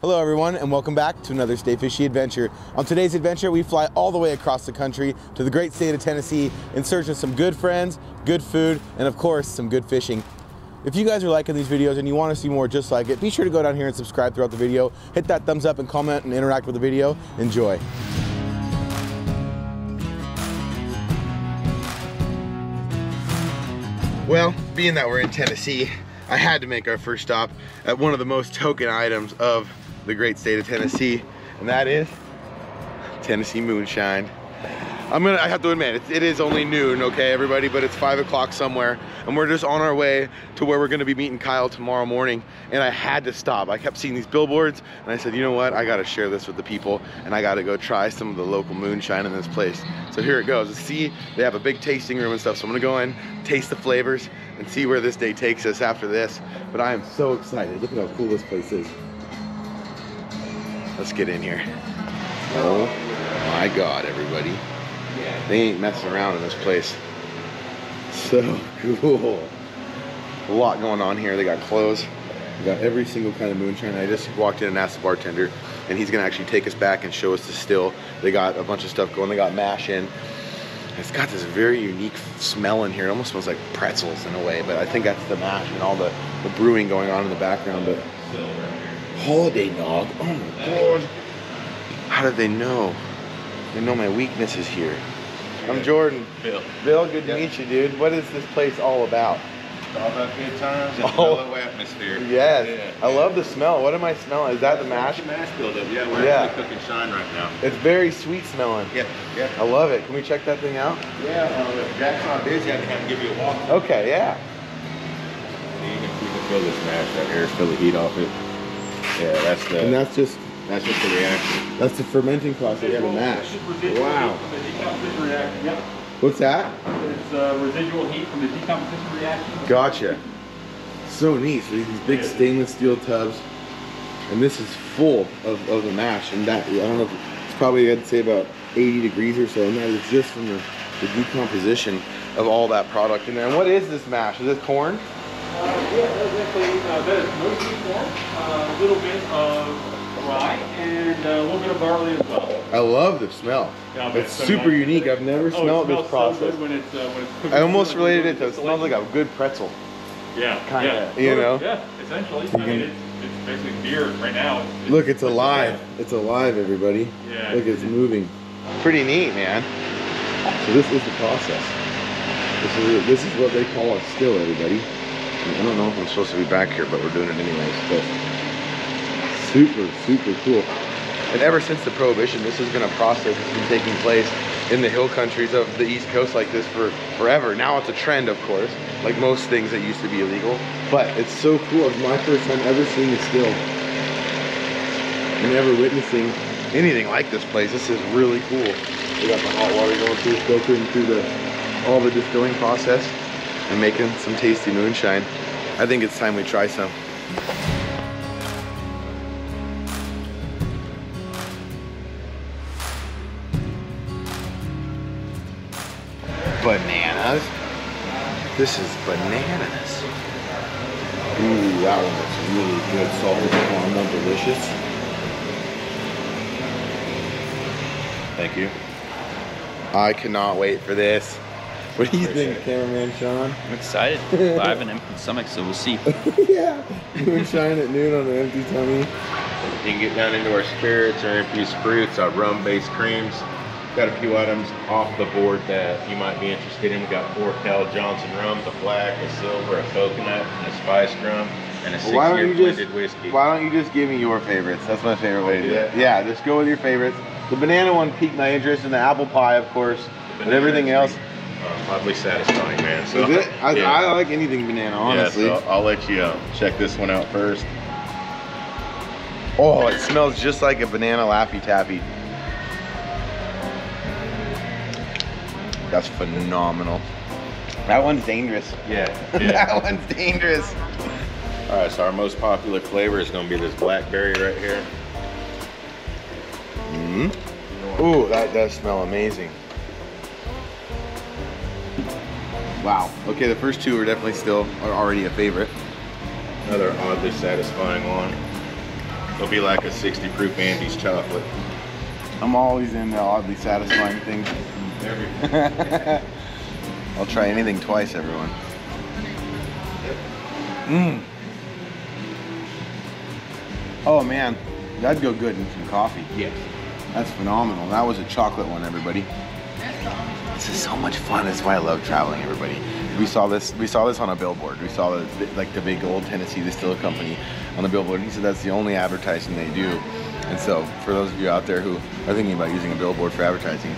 Hello everyone and welcome back to another Stay Fishy adventure. On today's adventure we fly all the way across the country to the great state of Tennessee in search of some good friends, good food, and of course some good fishing. If you guys are liking these videos and you want to see more just like it, be sure to go down here and subscribe throughout the video. Hit that thumbs up and comment and interact with the video. Enjoy. Well, being that we're in Tennessee, I had to make our first stop at one of the most token items of the great state of Tennessee, and that is Tennessee moonshine. I'm gonna, I have to admit, it, it is only noon, okay, everybody, but it's five o'clock somewhere, and we're just on our way to where we're gonna be meeting Kyle tomorrow morning, and I had to stop. I kept seeing these billboards, and I said, you know what, I gotta share this with the people, and I gotta go try some of the local moonshine in this place. So here it goes. See, they have a big tasting room and stuff, so I'm gonna go in, taste the flavors, and see where this day takes us after this. But I am so excited. Look at how cool this place is. Let's get in here. Oh my God, everybody. They ain't messing around in this place. So cool. A lot going on here. They got clothes. They got every single kind of moonshine. I just walked in and asked the bartender, and he's gonna actually take us back and show us the still. They got a bunch of stuff going. They got mash in. It's got this very unique smell in here. It almost smells like pretzels in a way, but I think that's the mash and all the, the brewing going on in the background. But holiday nog. Oh my god. How did they know? They know my weakness is here. I'm Jordan. Bill. Bill, good to Yep. meet you, dude. What is this place all about? All about good times and Oh. mellow atmosphere. Yes. Yeah. I love the smell. What am I smelling? Is that the mash? Mash buildup. Yeah, we're Yeah. actually cooking shine right now. It's very sweet smelling. Yeah, yeah. I love it. Can we check that thing out? Yeah, uh, if Jack's not busy, I can have him give you a walk. Okay, yeah. You can, you can feel this mash right here. Feel the heat off it. Yeah, that's the And that's just that's just the reaction. that's the fermenting process of the mash. Wow. Wow. From the decomposition reaction. Yep. What's that? It's uh, residual heat from the decomposition reaction. Gotcha. So neat. So these big stainless steel tubs, and this is full of, of the mash. And that I don't know. If it's probably I'd say about 80 degrees or so, and that is just from the, the decomposition of all that product in there. And what is this mash? Is this corn? Uh, yeah, uh, that is mostly corn, uh, a little bit of rye, and uh, a little bit of barley as well. I love the smell. Yeah, It's so super nice. unique. I've never Oh, smelled this process. So when it's, uh, when it's I almost related it to it smells like a good pretzel. Yeah, kinda, yeah. you know? Yeah, essentially. I can- mean, it's, it's basically beer right now. It's, Look, it's alive. It's alive, everybody. Yeah. Look, it's moving. Pretty neat, man. So this is the process. This is this is what they call a still, everybody. I don't know if I'm supposed to be back here, but we're doing it anyways. But super, super cool. And ever since the prohibition, this has been a process that's been taking place in the hill countries of the East Coast like this for forever. Now it's a trend, of course, like most things that used to be illegal. But it's so cool. It's my first time ever seeing a still and ever witnessing anything like this place. This is really cool. We got the hot water going through, filtering through the all the distilling process and making some tasty moonshine. I think it's time we try some. Bananas. This is bananas. Ooh, that one looks really good. Salted caramel, delicious. Thank you. I cannot wait for this. What do you think, cameraman Sean? I'm excited. I have an empty stomach, so we'll see. yeah. Moonshine at noon on an empty tummy. You can get down into our spirits, our infused fruits, our rum-based creams. Got a few items off the board that you might be interested in. We got four Cal Johnson rums, a black, a silver, a coconut, and a spice rum, and a Well, why don't six-year you just blended whiskey. Why don't you just give me your favorites? That's my favorite way to do Do it. Yeah, just go with your favorites. The banana one piqued my interest, and the apple pie, of course. But everything else, oddly satisfying, man. So, is it? I, yeah. I like anything banana, honestly. Yeah, so I'll let you uh, check this one out first. Oh, it smells just like a banana Laffy Taffy. That's phenomenal. That one's dangerous. Yeah, that one's dangerous. All right, so our most popular flavor is going to be this blackberry right here. Mm hmm Ooh, that does smell amazing. Wow. Okay, the first two are definitely still are already a favorite. Another oddly satisfying one. It'll be like a 60 proof Andy's chocolate. I'm always in the oddly satisfying things. I'll try anything twice, everyone. Mmm. Oh man, that'd go good in some coffee. Yes. That's phenomenal. That was a chocolate one, everybody. This is so much fun. That's why I love traveling, everybody. We saw this. We saw this on a billboard. We saw the, like the big old Tennessee Distiller Company on the billboard. He said that's the only advertising they do. And so, for those of you out there who are thinking about using a billboard for advertising,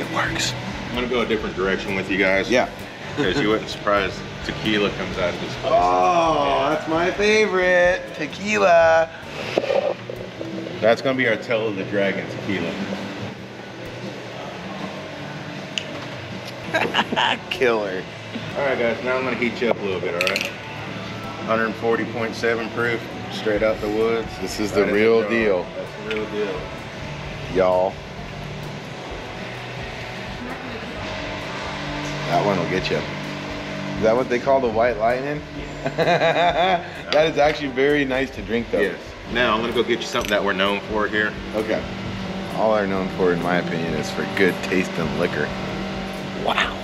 it works. I'm gonna go a different direction with you guys. Yeah. Because you wouldn't surprise tequila comes out of this place. Oh, that's my favorite tequila. That's gonna be our Tail of the Dragon tequila. Killer. All right, guys. Now I'm gonna heat you up a little bit. All right. 140.7 proof, straight out the woods. This is the Right in real jar. deal. That's the real deal. y'all. That one will get you. Is that what they call the white lightning? Yeah. that is actually very nice to drink though. Yes. Now I'm gonna go get you something that we're known for here. Okay. All they're known for, in my opinion, is for good tasting liquor. Wow.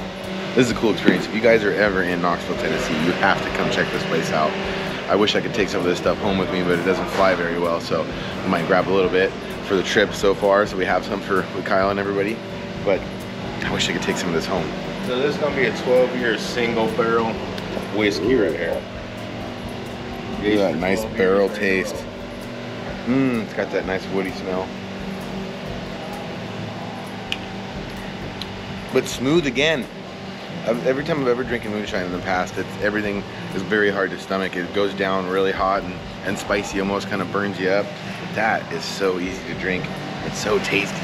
This is a cool experience. If you guys are ever in Knoxville, Tennessee, you have to come check this place out. I wish I could take some of this stuff home with me, but it doesn't fly very well, so I might grab a little bit for the trip so far, so we have some for with Kyle and everybody. But I wish I could take some of this home. So this is gonna be a 12 year single barrel whiskey right here. Look at that nice barrel taste. Mmm, it's got that nice woody smell. But smooth again. I've- Every time I've ever drinking moonshine in the past, it's everything is very hard to stomach. It goes down really hot and, and spicy, almost kind of burns you up. That is so easy to drink. It's so tasty.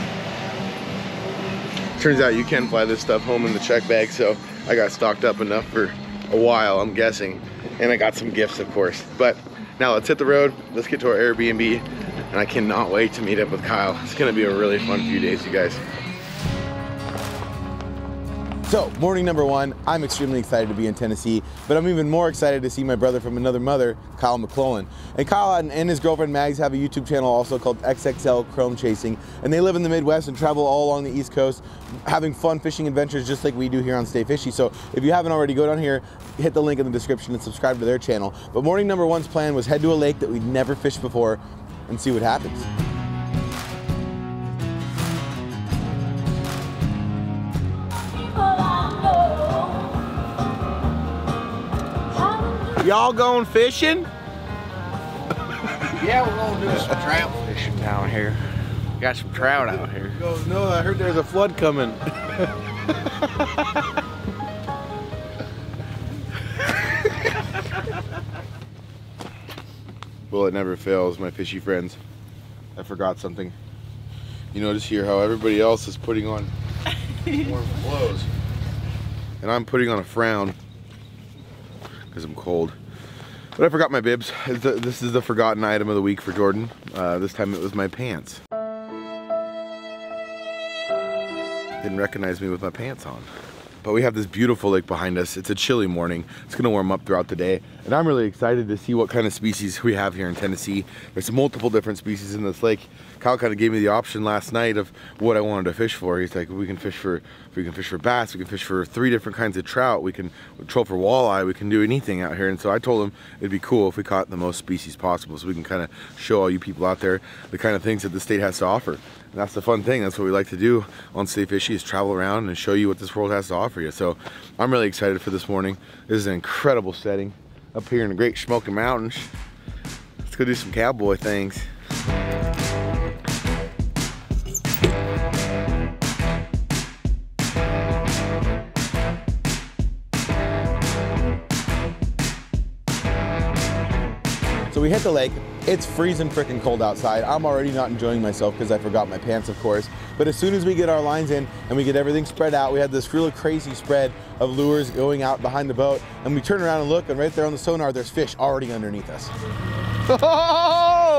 Turns out you can fly this stuff home in the check bag, so I got stocked up enough for a while, I'm guessing. And I got some gifts, of course. But now let's hit the road. Let's get to our Airbnb. And I cannot wait to meet up with Kyle. It's gonna be a really fun few days, you guys. So, morning number one, I'm extremely excited to be in Tennessee, but I'm even more excited to see my brother from another mother, Kyle McClellan. And Kyle and, his girlfriend Mags have a YouTube channel also called XXL Chrome Chasing, and they live in the Midwest and travel all along the East Coast, having fun fishing adventures just like we do here on Stay Fishy. So, if you haven't already, go down here, hit the link in the description, and subscribe to their channel. But morning number one's plan was head to a lake that we'd never fished before and see what happens. Y'all going fishing? Yeah, we're gonna do some trout fishing down here. Got some trout out here. Oh, no, I heard there's a flood coming. well, it never fails, my fishy friends. I forgot something. You notice here how everybody else is putting on warm clothes. And I'm putting on a frown because I'm cold. But I forgot my bibs. This is the forgotten item of the week for Jordan. Uh, this time it was my pants. Didn't recognize me with my pants on. But we have this beautiful lake behind us. It's a chilly morning. It's gonna warm up throughout the day. And I'm really excited to see what kind of species we have here in Tennessee. There's multiple different species in this lake. Kyle kind of gave me the option last night of what I wanted to fish for. He's like, we can fish for, we can fish for bass, we can fish for three different kinds of trout, we can troll for walleye, we can do anything out here. And so I told him it'd be cool if we caught the most species possible so we can kind of show all you people out there the kind of things that the state has to offer. And that's the fun thing. That's what we like to do on Stay Fishy is travel around and show you what this world has to offer you. So I'm really excited for this morning. This is an incredible setting up here in the Great Smoky Mountains. Let's go do some cowboy things. So we hit the lake. It's freezing freaking cold outside. I'm already not enjoying myself because I forgot my pants, of course. But as soon as we get our lines in and we get everything spread out, we had this really crazy spread of lures going out behind the boat. And we turn around and look, and right there on the sonar, there's fish already underneath us.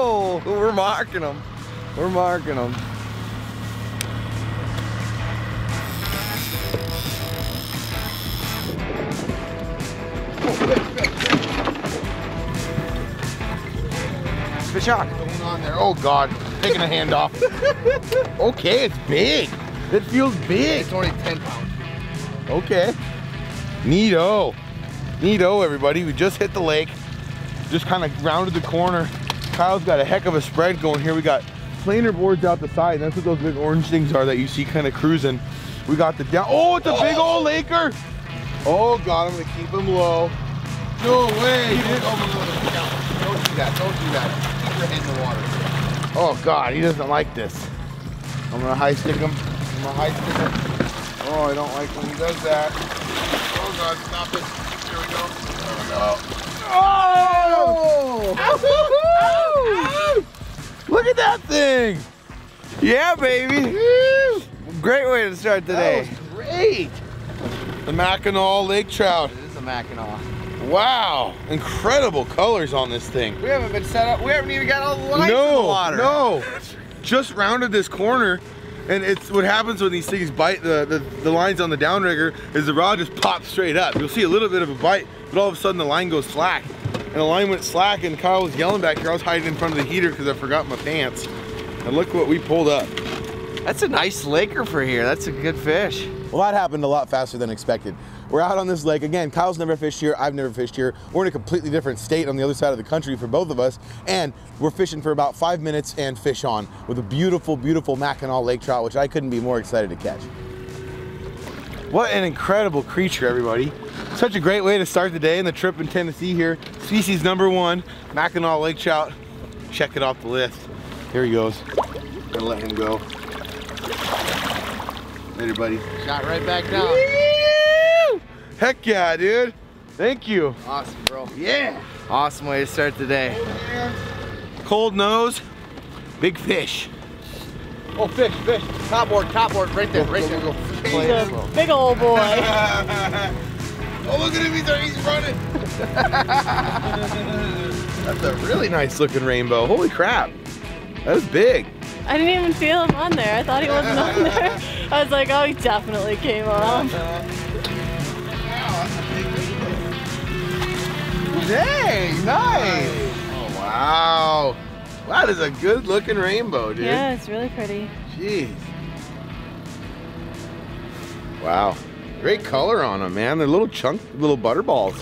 Oh, we're marking them. We're marking them. What's going on there? Oh God, taking a hand off. okay, it's big. It feels big. It's only 10 pounds. Okay. Neato. Neato, everybody. We just hit the lake. Just kind of rounded the corner. Kyle's got a heck of a spread going here. We got planer boards out the side. That's what those big orange things are that you see kind of cruising. We got the down. Oh, it's a big old Laker. Oh God, I'm gonna keep him low. No way. He did. Oh, no, no, no, no. Don't do that. Don't do that. Keep your head in the water. Oh God, he doesn't like this. I'm gonna high stick him. I'm gonna high stick him. Oh, I don't like when he does that. Oh God, stop it. Here we go. There we go. Oh! Look at that thing. Yeah, baby. Great way to start That today. was great. The Mackinaw Lake Trout. It is a Mackinaw. Wow, incredible colors on this thing. We haven't been set up. We haven't even got all the lights in the No, water. no. Just rounded this corner, and it's what happens when these things bite the, the, the lines on the downrigger is the rod just pops straight up. You'll see a little bit of a bite, but all of a sudden the line goes slack. And the line went slack, and Kyle was yelling back here. I was hiding in front of the heater because I forgot my pants. And look what we pulled up. That's a nice Laker for here. That's a good fish. Well, that happened a lot faster than expected. We're out on this lake. Again, Kyle's never fished here. I've never fished here. We're in a completely different state on the other side of the country for both of us. And we're fishing for about five minutes and fish on with a beautiful, beautiful Mackinaw lake trout, which I couldn't be more excited to catch. What an incredible creature, everybody. Such a great way to start the day and the trip in Tennessee here. Species number one, Mackinaw lake trout. Check it off the list. Here he goes. Gonna let him go. Later, buddy. Shot right back down. Woo! Heck yeah, dude. Thank you. Awesome, bro. Yeah. Awesome way to start the day. Cold nose, big fish. Oh, fish, fish. Top board, top board, right there, right there. He's a big old boy. oh, look at him, he's, he's running. That's a really nice looking rainbow. Holy crap. That was big. I didn't even feel him on there. I thought he wasn't on there. I was like, oh, he definitely came on. Dang, nice. Oh, wow. That is a good looking rainbow, dude. Yeah, it's really pretty. Jeez. Wow. Great color on them, man. They're little chunk, little butter balls.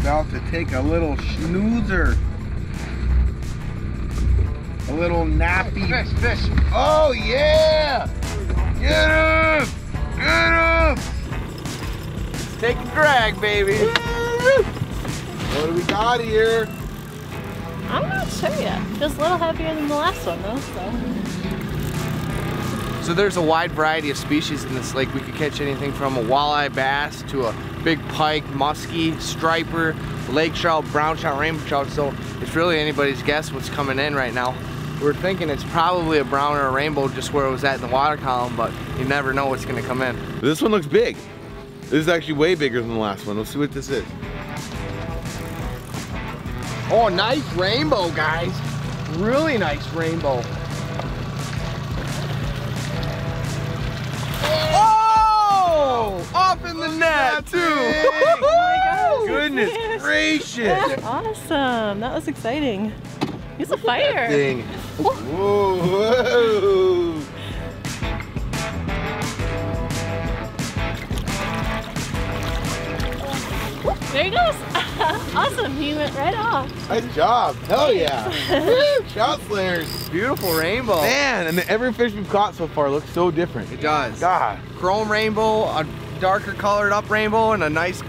About to take a little schnoozer. A little nappy. Fish, fish. Oh, yeah! Get him! Get him! Take a drag, baby. What do we got here? I'm not sure yet. Feels a little heavier than the last one, though. So. So there's a wide variety of species in this lake. We could catch anything from a walleye bass to a big pike, muskie, striper, lake trout, brown trout, rainbow trout. So it's really anybody's guess what's coming in right now. We're thinking it's probably a brown or a rainbow just where it was at in the water column, but you never know what's gonna come in. This one looks big. This is actually way bigger than the last one. Let's see what this is. Oh, nice rainbow, guys. Really nice rainbow. Oh! Off in the net, too. Oh my Goodness yes. gracious. Awesome. That was exciting. He's a. Thing. Whoa, whoa. There he goes. awesome. He went right off. Nice job. Hell yeah. Woo, Trout slayers. Beautiful rainbow. Man, and every fish we've caught so far looks so different. It does. God. Chrome rainbow, a darker colored up rainbow, and a nice,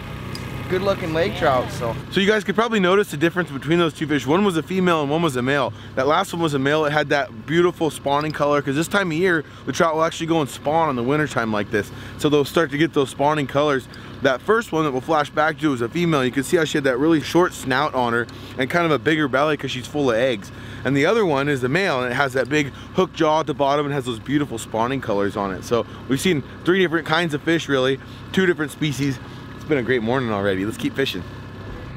good looking lake trout. So So you guys could probably notice the difference between those two fish. One was a female and one was a male. That last one was a male. It had that beautiful spawning color because this time of year, the trout will actually go and spawn in the wintertime like this. So they'll start to get those spawning colors. That first one that we'll flash back to was a female. You can see how she had that really short snout on her and kind of a bigger belly because she's full of eggs. And the other one is the male and it has that big hook jaw at the bottom and has those beautiful spawning colors on it. So we've seen three different kinds of fish really, two different species. It's been a great morning already. Let's keep fishing.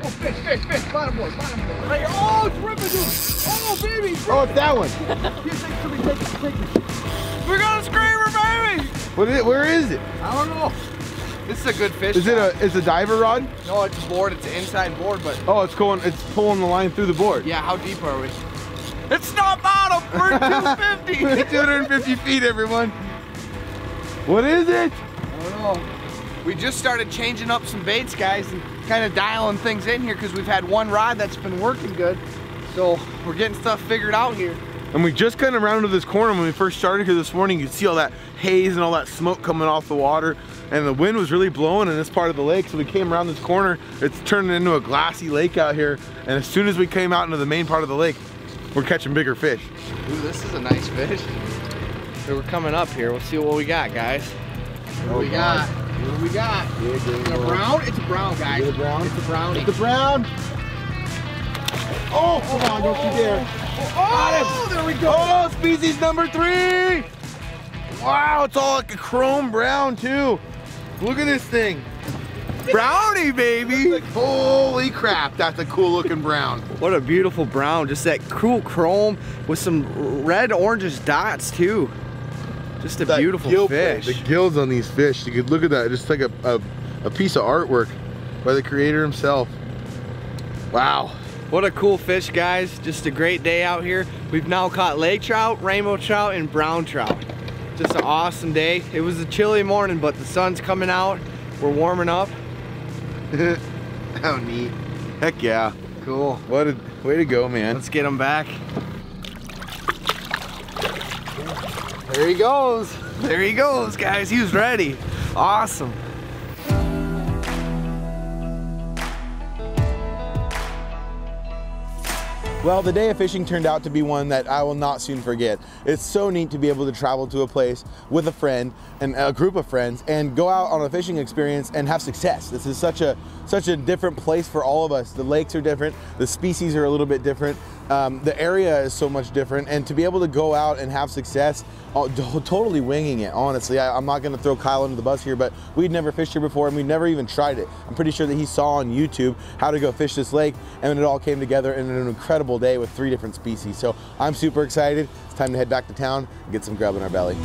Oh, fish, fish, fish, bottom board, bottom board. Right here. Oh, it's ripping, dude. Oh, baby. Oh, it's that one. Here, take it take it, take it. We got a screamer, baby. What is it? Where is it? I don't know. This is a good fish. Is it a is a diver rod? No, it's a board. It's an inside board, but Oh, it's going. It's pulling the line through the board. yeah. How deep are we? It's not bottom. We're at 250. 250 feet, everyone. What is it? I don't know. We just started changing up some baits, guys, and kind of dialing things in here because we've had one rod that's been working good. So we're getting stuff figured out here. And we just kind of rounded this corner when we first started here this morning. You could see all that haze and all that smoke coming off the water. And the wind was really blowing in this part of the lake. So we came around this corner. It's turning into a glassy lake out here. And as soon as we came out into the main part of the lake, we're catching bigger fish. Ooh, this is a nice fish. So we're coming up here. We'll see what we got, guys. What do we got? What do we got? Is it a brown? It's a brown, guys. Is it a brown? It's a brownie. The brown. Oh, hold on, don't you dare. Oh, oh there we go. Oh, species number three. Wow, it's all like a chrome brown too. Look at this thing. Brownie, baby. Like, holy crap, that's a cool looking brown. What a beautiful brown. Just that cool chrome with some red orangish dots too. Just a That beautiful gill plate, fish. The gills on these fish, you could look at that, just like a, a, a piece of artwork by the creator himself. Wow. What a cool fish, guys. Just a great day out here. We've now caught lake trout, rainbow trout, and brown trout. Just an awesome day. It was a chilly morning, but the sun's coming out. We're warming up. How neat. Heck yeah. Cool. What a way to go, man. Let's get them back. There he goes. There he goes, guys. He was ready. Awesome. Well, the day of fishing turned out to be one that I will not soon forget. It's so neat to be able to travel to a place with a friend and a group of friends and go out on a fishing experience and have success. This is such a such a different place for all of us. The lakes are different, the species are a little bit different, um, the area is so much different, and to be able to go out and have success, Oh, totally winging it. Honestly, I, I'm not going to throw Kyle under the bus here, but we'd never fished here before and we'd never even tried it. I'm pretty sure that he saw on YouTube how to go fish this lake, and it all came together in an incredible day with three different species. So I'm super excited. It's time to head back to town and get some grub in our belly.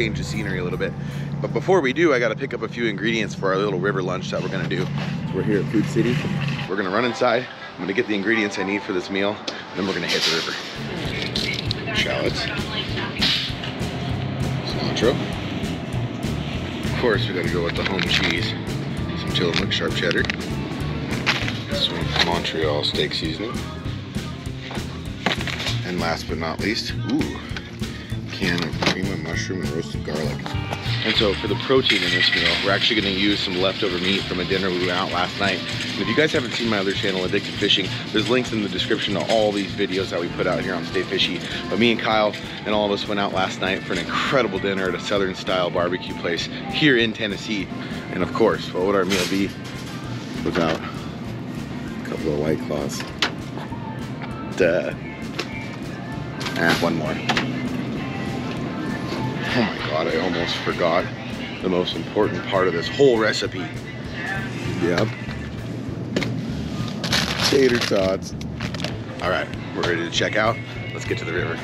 Change the scenery a little bit. But before we do, I got to pick up a few ingredients for our little river lunch that we're to do. So we're here at Food City. We're to run inside. I'm to get the ingredients I need for this meal. Then we're to hit the river. Shallots. Cilantro. Of course, we got to go with the home cheese. Some Tillamook sharp cheddar. Some Montreal steak seasoning. And last but not least, ooh, can of cream of mushroom and roasted garlic. And so for the protein in this meal, we're actually gonna use some leftover meat from a dinner we went out last night. And if you guys haven't seen my other channel, Addicted Fishing, there's links in the description to all these videos that we put out here on Stay Fishy. But me and Kyle and all of us went out last night for an incredible dinner at a Southern style barbecue place here in Tennessee. And of course, what would our meal be without a couple of White Claws? Duh. Ah, one more. God, I almost forgot the most important part of this whole recipe. Yep. Tater tots. All right, we're ready to check out. Let's get to the river.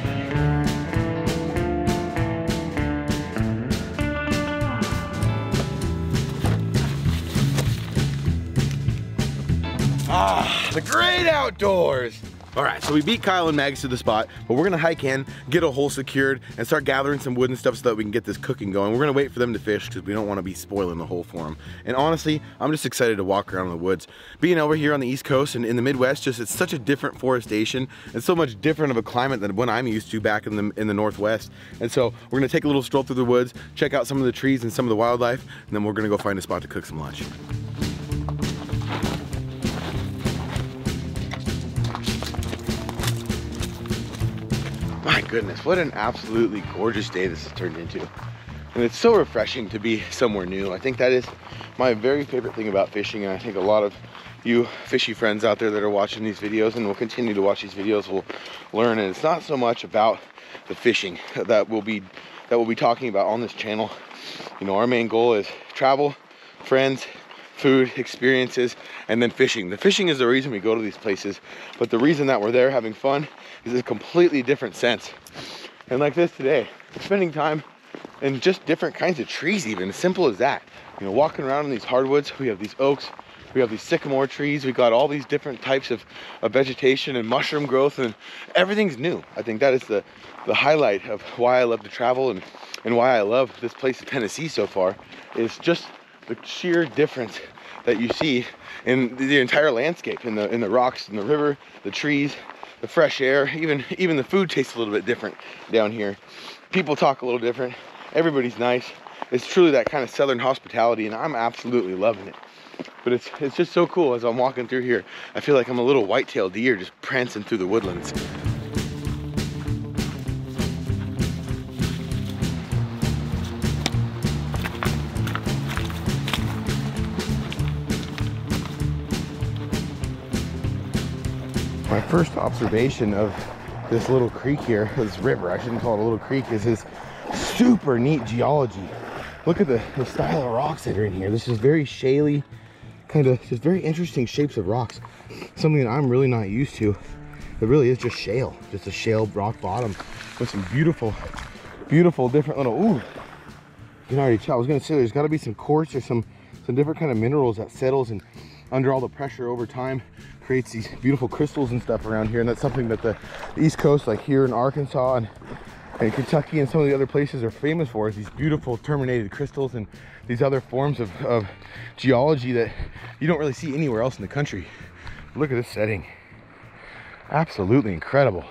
Ah, the great outdoors. All right, so we beat Kyle and Mags to the spot, but we're gonna hike in, get a hole secured, and start gathering some wood and stuff so that we can get this cooking going. We're gonna wait for them to fish because we don't wanna be spoiling the hole for them. And honestly, I'm just excited to walk around in the woods. Being over here on the East Coast and in the Midwest, just it's such a different forestation and so much different of a climate than what I'm used to back in the, in the Northwest. And so we're gonna take a little stroll through the woods, check out some of the trees and some of the wildlife, and then we're gonna go find a spot to cook some lunch. My goodness, what an absolutely gorgeous day this has turned into. And it's so refreshing to be somewhere new. I think that is my very favorite thing about fishing. And I think a lot of you fishy friends out there that are watching these videos and will continue to watch these videos will learn. And it's not so much about the fishing that we'll be that we'll be talking about on this channel. You know, our main goal is travel, friends, food, experiences, and then fishing. The fishing is the reason we go to these places, but the reason that we're there having fun is a completely different sense. And like this today, spending time in just different kinds of trees, even as simple as that. You know, walking around in these hardwoods, we have these oaks, we have these sycamore trees, we got all these different types of, of vegetation and mushroom growth, and everything's new. I think that is the, the highlight of why I love to travel and, and why I love this place in Tennessee so far, is just the sheer difference that you see in the entire landscape, in the in the rocks, in the river, the trees, the fresh air, even even the food tastes a little bit different down here. People talk a little different. Everybody's nice. It's truly that kind of southern hospitality, and I'm absolutely loving it. But it's it's just so cool as I'm walking through here. I feel like I'm a little white-tailed deer just prancing through the woodlands. First observation of this little creek here, this river, I shouldn't call it a little creek, is this super neat geology. Look at the, the style of rocks that are in here. This is very shaly, kind of just very interesting shapes of rocks. Something that I'm really not used to. It really is just shale, just a shale rock bottom with some beautiful, beautiful different little, ooh, you can already tell. I was gonna say there's gotta be some quartz or some, some different kind of minerals that settles and under all the pressure over time creates these beautiful crystals and stuff around here and that's something that the, east coast like here in arkansas and, and kentucky and some of the other places are famous for is these beautiful terminated crystals and these other forms of, of geology that you don't really see anywhere else in the country. Look at this setting. Absolutely incredible.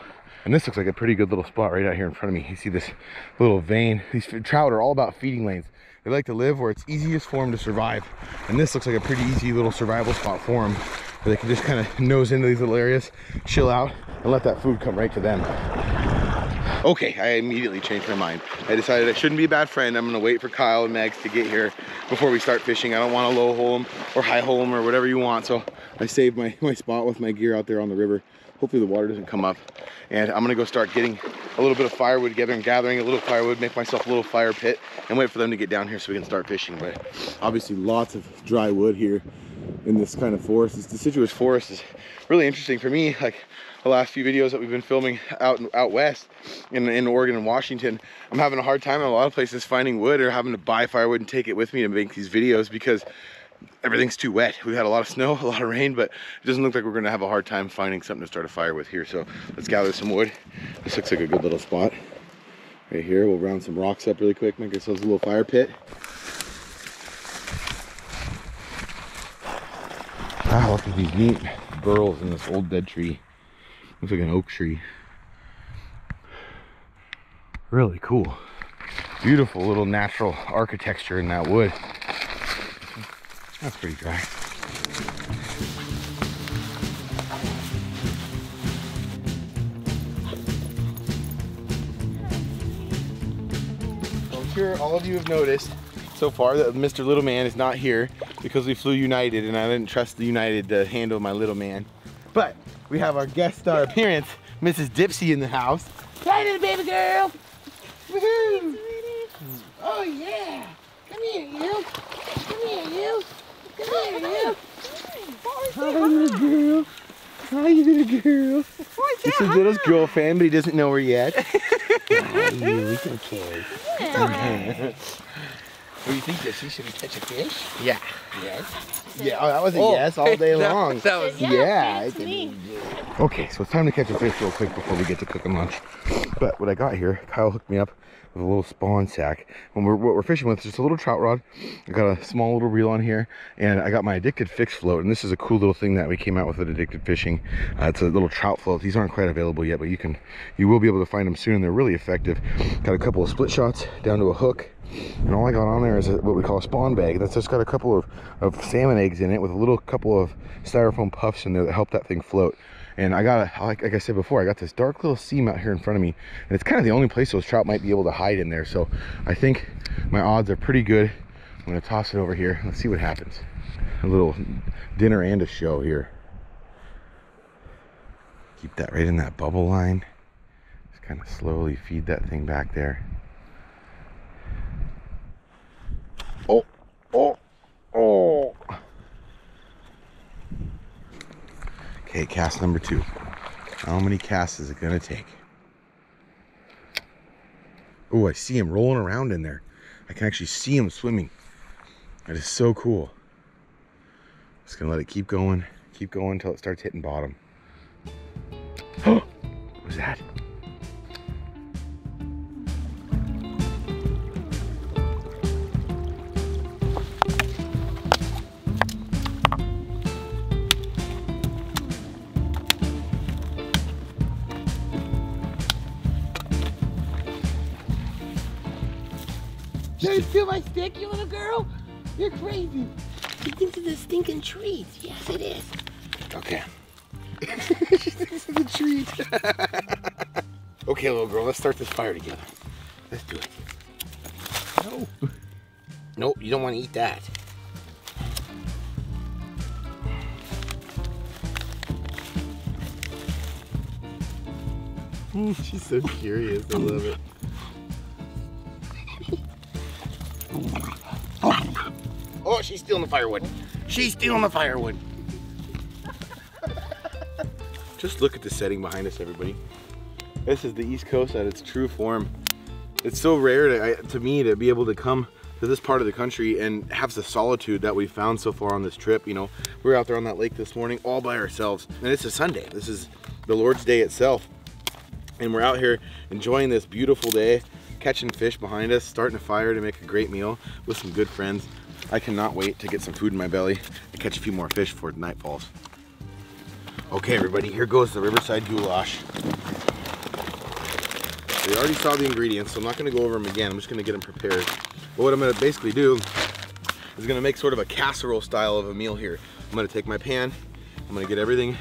And this looks like a pretty good little spot right out here in front of me. You see this little vein. These trout are all about feeding lanes. They like to live where it's easiest for them to survive. And this looks like a pretty easy little survival spot for them where they can just kind of nose into these little areas, chill out, and let that food come right to them. Okay, I immediately changed my mind. I decided I shouldn't be a bad friend. I'm gonna wait for Kyle and Megs to get here before we start fishing. I don't wanna low hole them or high hole them or whatever you want. So I saved my, my spot with my gear out there on the river. Hopefully the water doesn't come up. And I'm gonna go start getting a little bit of firewood together and gathering a little firewood, make myself a little fire pit and wait for them to get down here so we can start fishing. But obviously lots of dry wood here in this kind of forest. This deciduous forest is really interesting for me. Like the last few videos that we've been filming out out west in, in Oregon and Washington, I'm having a hard time in a lot of places finding wood or having to buy firewood and take it with me to make these videos because everything's too wet. We've had a lot of snow, a lot of rain, but it doesn't look like we're gonna have a hard time finding something to start a fire with here. So let's gather some wood. This looks like a good little spot. Right here, we'll round some rocks up really quick, make ourselves a little fire pit. Wow, look at these neat burls in this old dead tree. Looks like an oak tree. Really cool. Beautiful little natural architecture in that wood. That's pretty dry. I'm sure all of you have noticed so far that Mr. Little Man is not here because we flew United and I didn't trust the United to handle my little man. But we have our guest star appearance, Mrs. Dipsy in the house. Hi little baby girl. Woohoo! Oh yeah! Come here, you. Come here, you. Come here, you. Hi, little girl. Hi, little girl. This is Little's girlfriend, but he doesn't know her yet. Hi, you. We can carry. What do you think, Jesse? Should we catch a fish? Yeah. Yes. Yeah, oh, that was a Oh. yes all day That- long. That was Yeah, Yeah, it's I can- me. Okay, so it's time to catch a fish real quick before we get to cooking lunch. But what I got here, Kyle hooked me up with a little spawn sack. When we're, what we're fishing with is just a little trout rod. I got a small little reel on here, and I got my addicted fix float. And this is a cool little thing that we came out with at Addicted Fishing. Uh, it's a little trout float. These aren't quite available yet, but you can, you will be able to find them soon. They're really effective. Got a couple of split shots down to a hook. And all I got on there is a, what we call a spawn bag. That's just got a couple of, of salmon eggs in it with a little couple of styrofoam puffs in there that help that thing float. And I got, like, like I said before, I got this dark little seam out here in front of me. And it's kind of the only place those trout might be able to hide in there. So I think my odds are pretty good. I'm gonna toss it over here. Let's see what happens. A little dinner and a show here. Keep that right in that bubble line. Just kind of slowly feed that thing back there. Oh, oh, Oh. Okay, cast number two. How many casts is it gonna take? Oh, I see him rolling around in there. I can actually see him swimming. That is so cool. Just gonna let it keep going, keep going until it starts hitting bottom. what was that? Can you feel my stick, you little girl? You're crazy. you It's into the stinking trees. Yes, it is. Okay. the treat. okay, little girl, let's start this fire together. Let's do it. No. Nope, you don't want to eat that. She's so curious. I love it. She's stealing the firewood. She's stealing the firewood. Just look at the setting behind us, everybody. This is the East Coast at its true form. It's so rare to, to me to be able to come to this part of the country and have the solitude that we found so far on this trip. You know, we were out there on that lake this morning all by ourselves, and it's a Sunday. This is the Lord's Day itself, and we're out here enjoying this beautiful day, catching fish behind us, starting a fire to make a great meal with some good friends. I cannot wait to get some food in my belly and catch a few more fish before night falls. Okay, everybody, here goes the Riverside Goulash. We already saw the ingredients, so I'm not gonna go over them again. I'm just gonna get them prepared. But what I'm gonna basically do is gonna make sort of a casserole style of a meal here. I'm gonna take my pan, I'm gonna get everything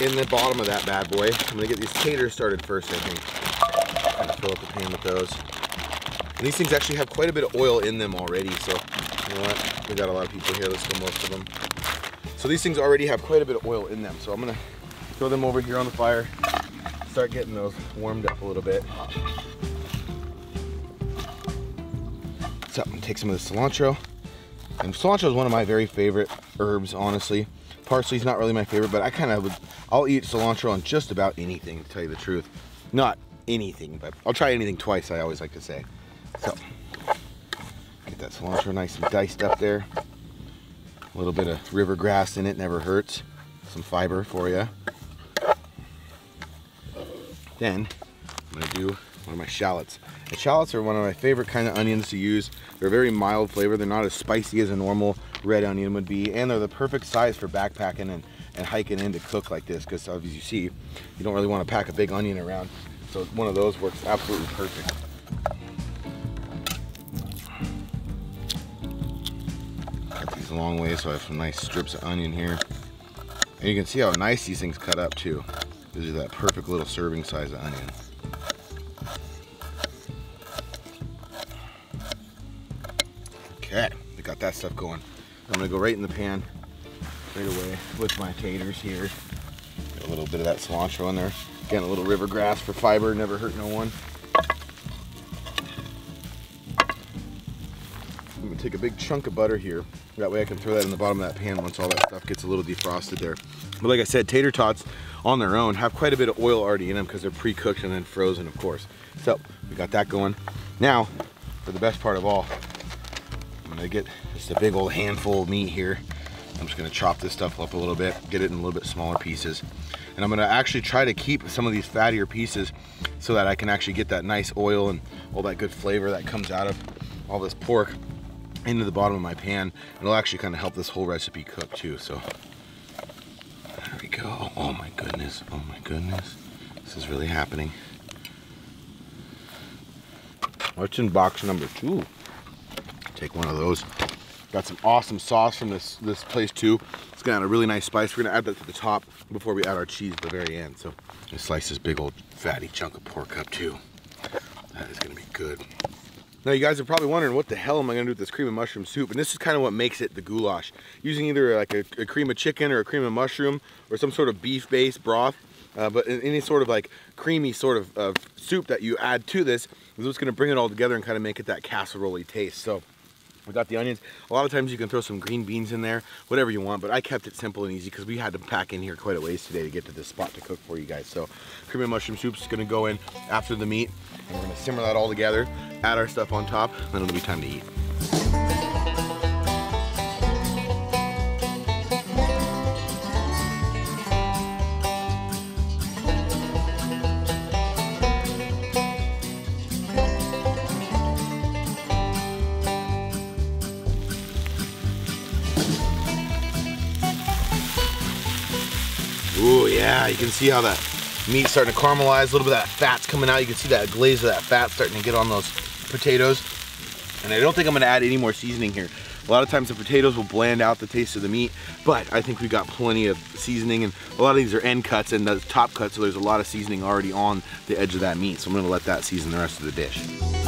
in the bottom of that bad boy. I'm gonna get these taters started first, I think. Fill up the pan with those. And these things actually have quite a bit of oil in them already, so you know what? We got a lot of people here, let's go most of them. So these things already have quite a bit of oil in them. So I'm gonna throw them over here on the fire, start getting those warmed up a little bit. So I'm gonna take some of the cilantro. And cilantro is one of my very favorite herbs, honestly. Parsley's not really my favorite, but I kind of would, I'll eat cilantro on just about anything, to tell you the truth. Not anything, but I'll try anything twice, I always like to say. So, that cilantro nice and diced up there. A little bit of river grass in it, never hurts. Some fiber for you. Then, I'm gonna do one of my shallots. Shallots are one of my favorite kind of onions to use. They're a very mild flavor. They're not as spicy as a normal red onion would be. And they're the perfect size for backpacking and, and hiking in to cook like this. Because as you see, you don't really want to pack a big onion around. So one of those works absolutely perfect. These a long way so I have some nice strips of onion here. And you can see how nice these things cut up too. Gives you that perfect little serving size of onion. Okay, we got that stuff going. I'm gonna go right in the pan right away with my taters here. Get a little bit of that cilantro in there. Again, a little river grass for fiber, never hurt no one. Take a big chunk of butter here. That way I can throw that in the bottom of that pan once all that stuff gets a little defrosted there. But like I said, tater tots on their own have quite a bit of oil already in them because they're pre-cooked and then frozen, of course. So we got that going. Now, for the best part of all, I'm gonna get just a big old handful of meat here. I'm just gonna chop this stuff up a little bit, get it in a little bit smaller pieces. And I'm gonna actually try to keep some of these fattier pieces so that I can actually get that nice oil and all that good flavor that comes out of all this pork into the bottom of my pan. It'll actually kind of help this whole recipe cook too. So there we go. Oh my goodness. Oh my goodness. This is really happening. What's in box number two? Take one of those. Got some awesome sauce from this this place too. It's got a really nice spice. We're gonna add that to the top before we add our cheese at the very end. So I slice this big old fatty chunk of pork up too. That is gonna be good. Now you guys are probably wondering what the hell am I gonna do with this cream of mushroom soup? And this is kind of what makes it the goulash. Using either like a, a cream of chicken or a cream of mushroom or some sort of beef-based broth. Uh, but any sort of like creamy sort of, of soup that you add to this is what's gonna bring it all together and kind of make it that casserole taste. So We got the onions. A lot of times you can throw some green beans in there, whatever you want, but I kept it simple and easy because we had to pack in here quite a ways today to get to this spot to cook for you guys. So cream and mushroom soup is gonna go in after the meat and we're gonna simmer that all together, add our stuff on top, and then it'll be time to eat. Ooh, yeah, you can see how that meat's starting to caramelize. A little bit of that fat's coming out. You can see that glaze of that fat starting to get on those potatoes. And I don't think I'm gonna add any more seasoning here. A lot of times the potatoes will bland out the taste of the meat, but I think we got plenty of seasoning and a lot of these are end cuts and the top cuts, so there's a lot of seasoning already on the edge of that meat. So I'm gonna let that season the rest of the dish.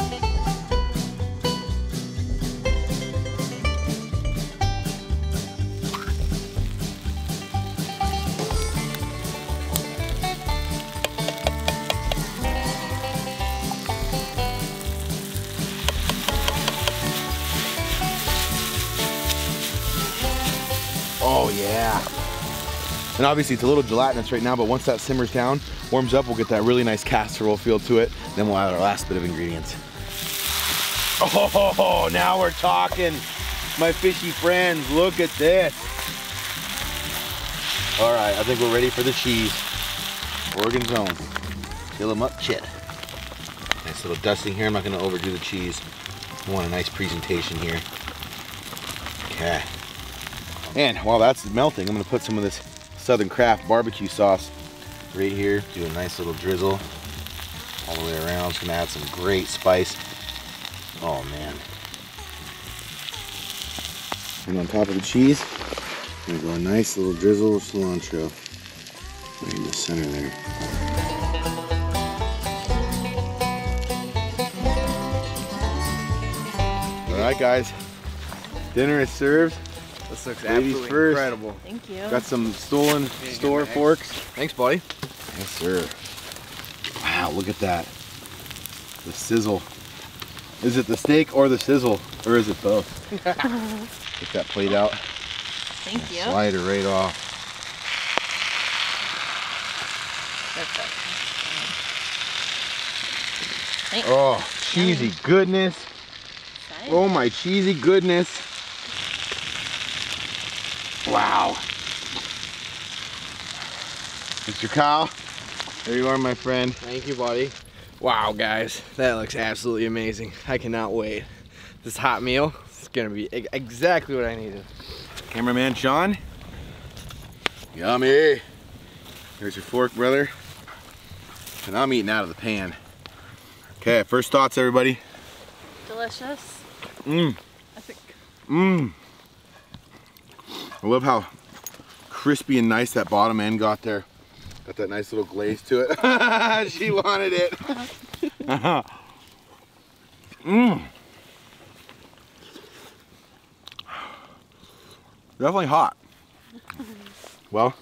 And obviously it's a little gelatinous right now, but once that simmers down, warms up, we'll get that really nice casserole feel to it. Then we'll add our last bit of ingredients. Oh, now we're talking. My fishy friends, look at this. All right, I think we're ready for the cheese. Oregon zone. Fill them up, chit. Nice little dusting here. I'm not gonna overdo the cheese. Want a nice presentation here. Okay. And while that's melting, I'm gonna put some of this Southern Craft barbecue sauce right here. Do a nice little drizzle all the way around. It's gonna add some great spice. Oh man. And on top of the cheese, I'm gonna go a nice little drizzle of cilantro right in the center there. All right, guys. Dinner is served. This looks Ladies absolutely first. incredible. Thank you. Got some stolen store forks. Thanks, buddy. Yes, sir. Wow, look at that. The sizzle. Is it the steak or the sizzle? Or is it both? Get that plate out. Thank you. Slide it right off. Perfect. Thanks. Oh, cheesy goodness. Oh my cheesy goodness. Wow. Mr. Kyle, there you are, my friend. Thank you, buddy. Wow, guys, that looks absolutely amazing. I cannot wait. This hot meal is gonna be exactly what I needed. Cameraman Sean. Yummy. Here's your fork, brother. And I'm eating out of the pan. Okay, first thoughts, everybody. Delicious. Mmm, I think. mmm. I love how crispy and nice that bottom end got there. Got that nice little glaze to it. she wanted it. Mmm. Definitely hot. Well,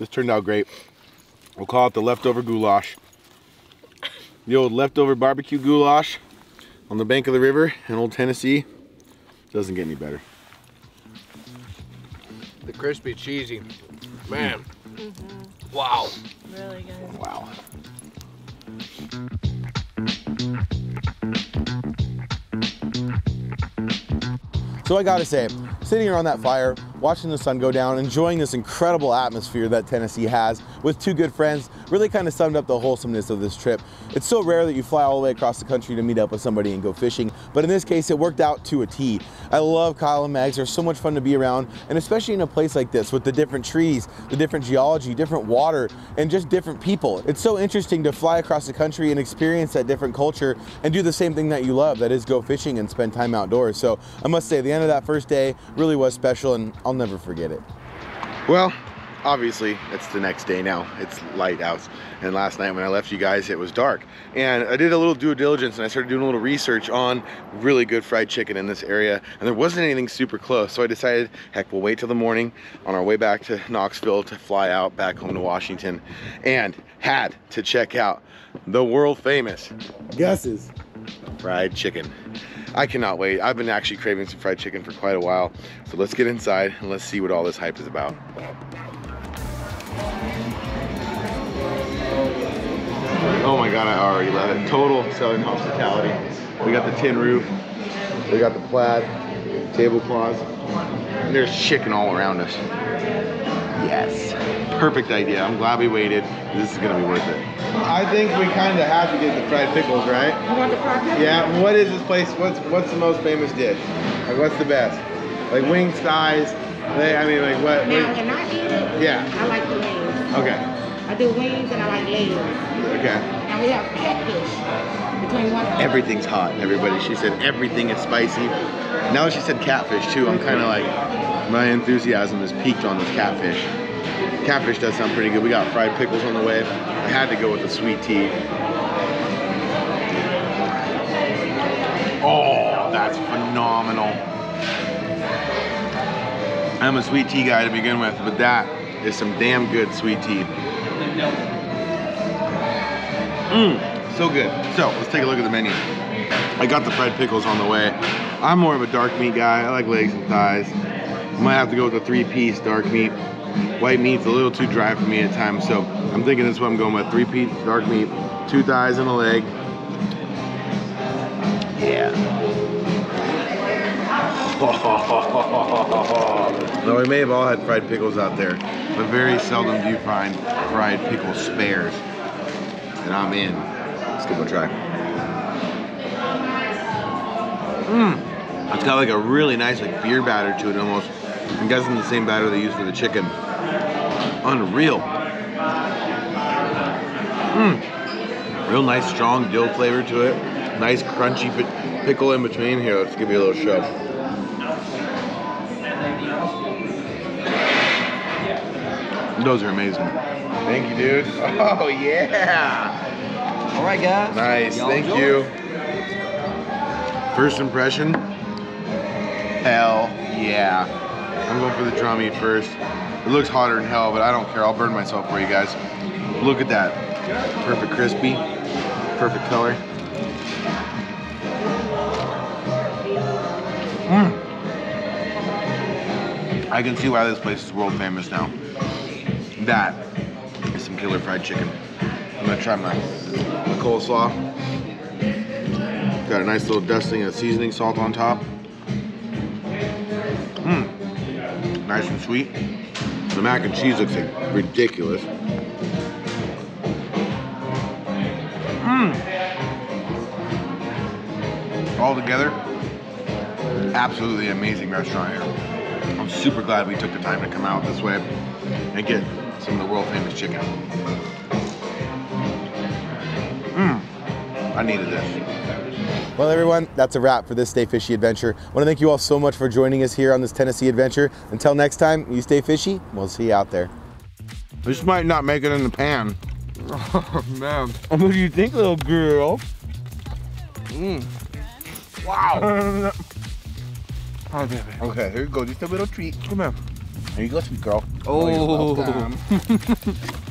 this turned out great. We'll call it the leftover goulash. The old leftover barbecue goulash on the bank of the river in Old Tennessee. Doesn't get any better. The crispy, cheesy. Man. Mm-hmm. Wow. Really good. Wow. So I gotta say, sitting around that fire, watching the sun go down, enjoying this incredible atmosphere that Tennessee has with two good friends, really kind of summed up the wholesomeness of this trip. It's so rare that you fly all the way across the country to meet up with somebody and go fishing, but in this case, it worked out to a T. I love Kyle and Mags, they're so much fun to be around, and especially in a place like this with the different trees, the different geology, different water, and just different people. It's so interesting to fly across the country and experience that different culture and do the same thing that you love, that is go fishing and spend time outdoors. So I must say, the end of that first day really was special and I'll never forget it. Well, obviously it's the next day now. It's light out. And last night when I left you guys, it was dark. And I did a little due diligence and I started doing a little research on really good fried chicken in this area. And there wasn't anything super close. So I decided, heck, we'll wait till the morning on our way back to Knoxville to fly out back home to Washington. And had to check out the world famous Gus's fried chicken. I cannot wait. I've been actually craving some fried chicken for quite a while. So let's get inside and let's see what all this hype is about. Oh my God, I already love it. Total Southern hospitality. We got the tin roof. We got the plaid tablecloths. And there's chicken all around us. Yes. Perfect idea. I'm glad we waited. This is gonna be worth it. I think we kind of have to get the fried pickles, right? You want the fried pickles? Yeah. What is this place? What's what's the most famous dish? Like what's the best? Like wings, thighs. Like, I mean, like what? Now, what- when I eat it, Yeah. I like the wings. Okay. I do wings and I like layers. Okay. And we have catfish between one. Everything's hot, everybody. She said everything is spicy. Now that she said catfish too, I'm kind of like, my enthusiasm is peaked on this catfish. Catfish does sound pretty good. We got fried pickles on the way. I had to go with the sweet tea. Oh, that's phenomenal. I'm a sweet tea guy to begin with, but that is some damn good sweet tea. Mmm, so good. So let's take a look at the menu. I got the fried pickles on the way. I'm more of a dark meat guy. I like legs and thighs. Might have to go with a three-piece dark meat. White meat's a little too dry for me at times, so I'm thinking that's what I'm going with. Three-piece dark meat, two thighs and a leg. Yeah. now we may have all had fried pickles out there, but very seldom do you find fried pickle spares. And I'm in. Let's give it a try. Mmm. It's got like a really nice like beer batter to it almost. I'm guessing the same batter they use for the chicken. Unreal. Mmm. Real nice strong dill flavor to it. Nice crunchy pickle in between. Here, let's give you a little show. Those are amazing. Thank you, dude. Oh yeah. All right, guys. Nice, Y'all thank enjoy. you. First impression? Hell yeah. I'm going for the drum meat first. It looks hotter than hell, but I don't care. I'll burn myself for you guys. Look at that. Perfect crispy. Perfect color. Mmm. I can see why this place is world famous now. That is some killer fried chicken. I'm gonna try my, my coleslaw. Got a nice little dusting of seasoning salt on top. Mmm. Nice and sweet. The mac and cheese looks like ridiculous. Mmm. All together, absolutely amazing restaurant here. I'm super glad we took the time to come out this way and get some of the world famous chicken. Mmm. I needed this. Well, everyone, that's a wrap for this Stay Fishy adventure. I want to thank you all so much for joining us here on this Tennessee adventure. Until next time, you stay fishy. We'll see you out there. This might not make it in the pan. Oh, man. What do you think, little girl? Mm. Wow. Oh, baby. okay, here you go. Just a little treat. Come here. Here you go, sweet girl. Oh. you're welcome.